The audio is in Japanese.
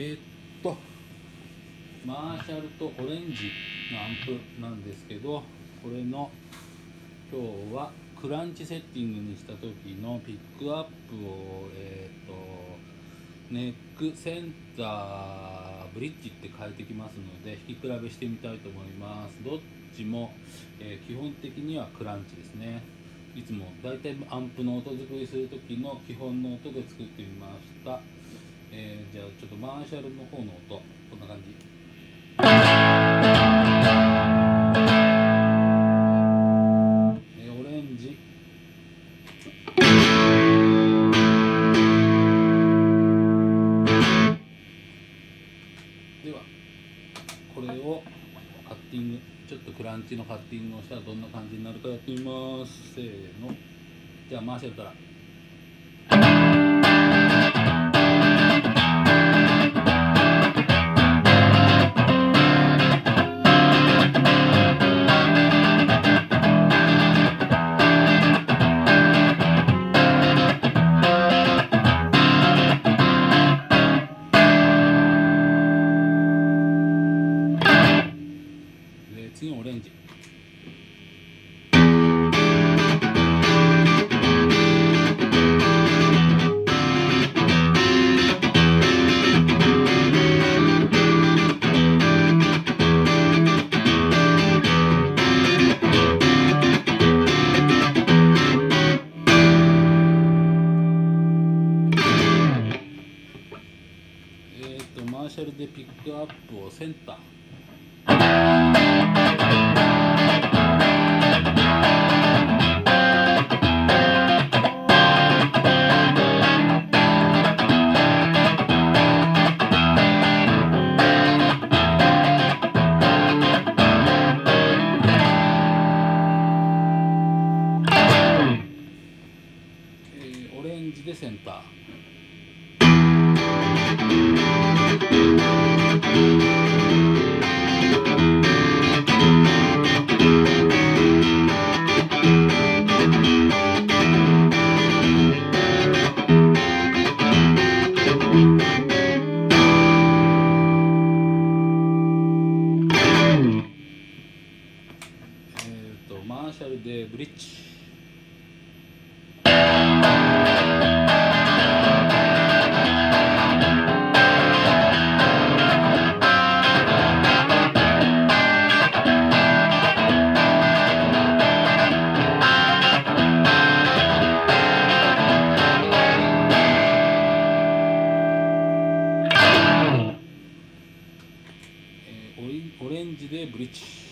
えーっとマーシャルとオレンジのアンプなんですけどこれの今日はクランチセッティングにした時のピックアップをえーっとネックセンターブリッジって変えてきますので弾き比べしてみたいと思います。どっちも、えー基本的にはクランチですね。いつも大体アンプの音作りする時の基本の音で作ってみました、えーじゃあちょっとマーシャルの方の音こんな感じ。オレンジ。ではこれをカッティングちょっとクランチのカッティングをしたらどんな感じになるかやってみます。せーの。じゃあマーシャルから。次オレンジ。えっ、とマーシャルでピックアップをセンター。でセンター。えっ、とマーシャルでブリッジえーオリオレンジでブリッジ